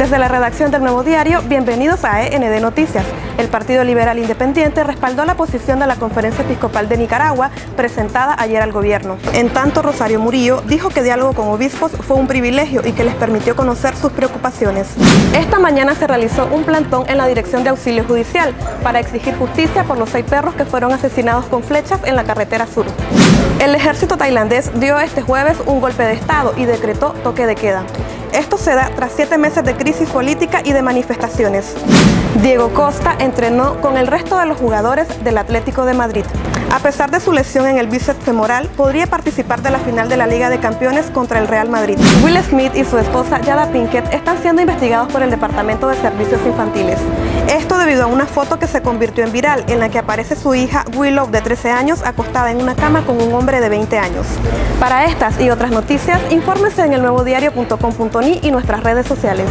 Desde la redacción del Nuevo Diario, bienvenidos a END Noticias. El Partido Liberal Independiente respaldó la posición de la Conferencia Episcopal de Nicaragua presentada ayer al gobierno. En tanto, Rosario Murillo dijo que diálogo con obispos fue un privilegio y que les permitió conocer sus preocupaciones. Esta mañana se realizó un plantón en la Dirección de Auxilio Judicial para exigir justicia por los seis perros que fueron asesinados con flechas en la carretera sur. El ejército tailandés dio este jueves un golpe de Estado y decretó toque de queda. Esto se da tras siete meses de crisis política y de manifestaciones. Diego Costa entrenó con el resto de los jugadores del Atlético de Madrid. A pesar de su lesión en el bíceps femoral, podría participar de la final de la Liga de Campeones contra el Real Madrid. Will Smith y su esposa Yada Pinkett están siendo investigados por el Departamento de Servicios Infantiles. Esto debido a una foto que se convirtió en viral, en la que aparece su hija Willow de 13 años acostada en una cama con un hombre de 20 años. Para estas y otras noticias, infórmese en elnuevodiario.com.ni y nuestras redes sociales.